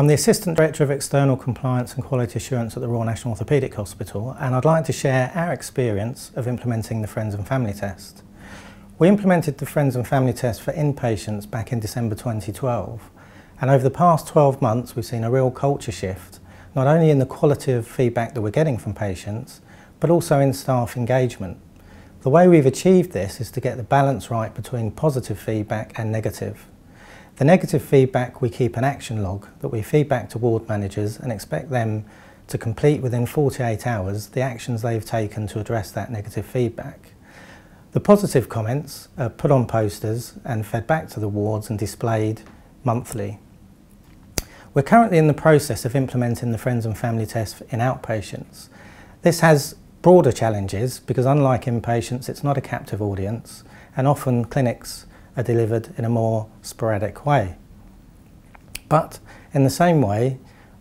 I'm the Assistant Director of External Compliance and Quality Assurance at the Royal National Orthopaedic Hospital and I'd like to share our experience of implementing the Friends and Family Test. We implemented the Friends and Family Test for inpatients back in December 2012 and over the past 12 months we've seen a real culture shift, not only in the quality of feedback that we're getting from patients, but also in staff engagement. The way we've achieved this is to get the balance right between positive feedback and negative. The negative feedback, we keep an action log that we feedback to ward managers and expect them to complete within 48 hours the actions they've taken to address that negative feedback. The positive comments are put on posters and fed back to the wards and displayed monthly. We're currently in the process of implementing the Friends and Family Test in outpatients. This has broader challenges because unlike inpatients it's not a captive audience and often clinics are delivered in a more sporadic way. But in the same way,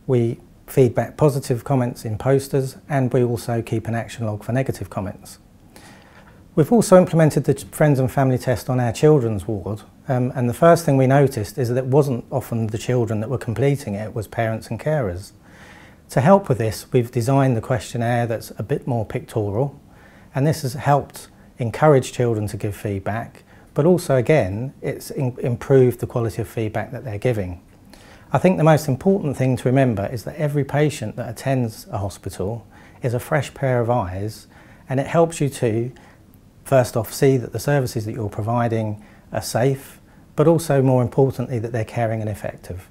we feedback positive comments in posters and we also keep an action log for negative comments. We've also implemented the Friends and Family Test on our children's ward um, and the first thing we noticed is that it wasn't often the children that were completing it, it was parents and carers. To help with this, we've designed the questionnaire that's a bit more pictorial and this has helped encourage children to give feedback but also again it's improved the quality of feedback that they're giving. I think the most important thing to remember is that every patient that attends a hospital is a fresh pair of eyes and it helps you to first off see that the services that you're providing are safe but also more importantly that they're caring and effective.